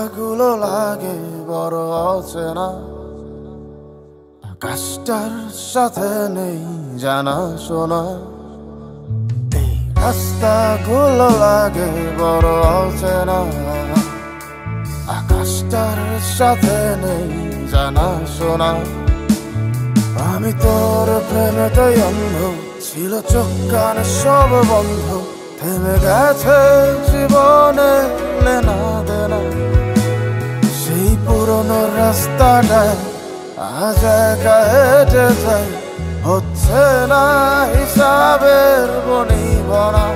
রাস্তাগুলো লাগে, বড় অচেনা। আকাশটার সাথে নেই জানা শোনা। রাস্তাগুলো লাগে, বড় অচেনা। আকাশটার সাথে নেই জানা শোনা। আমি তোর প্রেমেতেই অন্ধ, ছিল চোখ কান সব বন্ধ, থেমে গেছে রাস্তাটায় হচ্ছে না হিসাবের বনি বনা।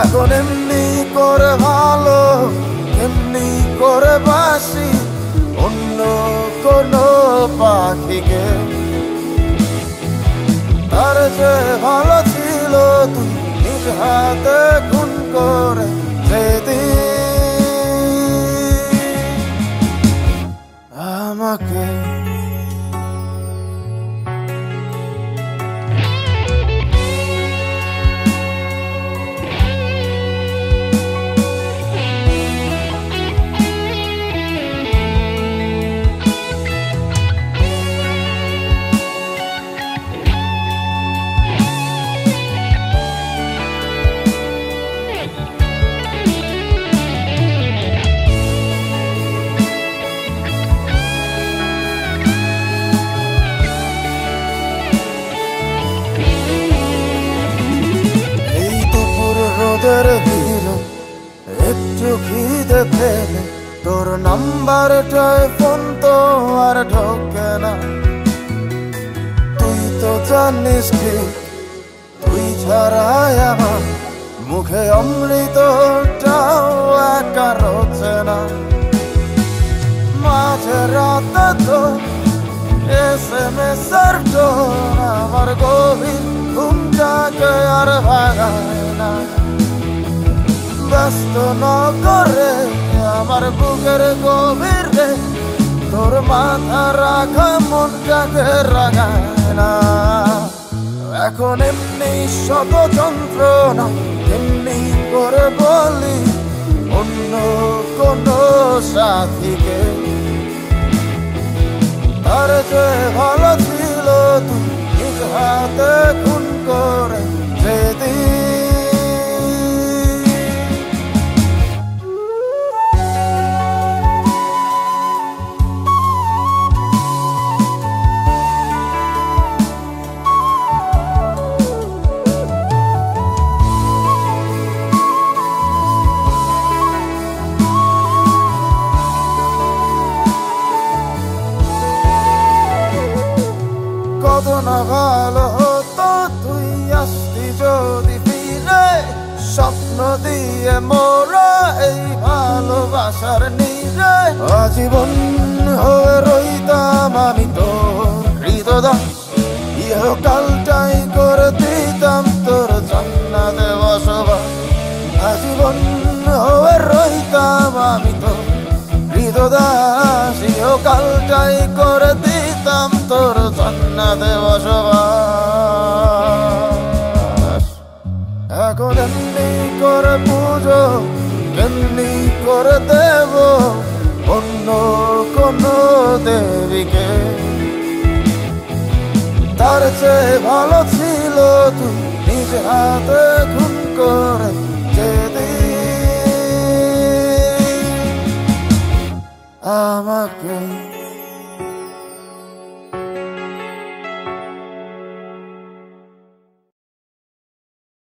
এখন এমনি করে ভালো, এমনি করে বাসি। অন্য কোনো পাখিকে তার যে ভালো ছিল তুই নিজ হাতে খুন করে আমাকে রোদের ভিড় একটু খিদে পেলে তোর নাম্বারটায় ফোন তো আর ঢোকে না। তুই তো জানিস ঠিক তুই ছাড়াই আমার মুখে অমৃতটাও একা রোচে না। মাঝে রাতে তো এস এম এস আমার গভীর ঘুমটাকে আর ভাগায় না ব্যস্ত করে আমার বুকের গভীর তোর মাথা রাখা মনটাকে রাগায় না। এখন এমনি শত যন্ত্রণা, এমনি করে বলি অন্য কোনো সাথীকে। তার যে ভালো না ভালো হতো তুই আসতি যদি ফিরে, স্বপ্ন দিয়ে মোরা এই ভালোবাসার নিরে। আজীবন হয়ে রইতাম আমি তোর হৃদদাস ইহকালটাই করে দিতাম তোর জান্নাতে বসবাস। আজীবন হয়ে রইতাম আমি তোর হৃদদাস ইহকালটাই করে দিতাম তোর জান্নাতে বসবাস। এখন এমনি করে পুজো, এমনি করে দেব অন্য কোন দেবীকে। তার চেয়ে ভালো ছিল তুই নিজ হাতে খুন করে আমাকে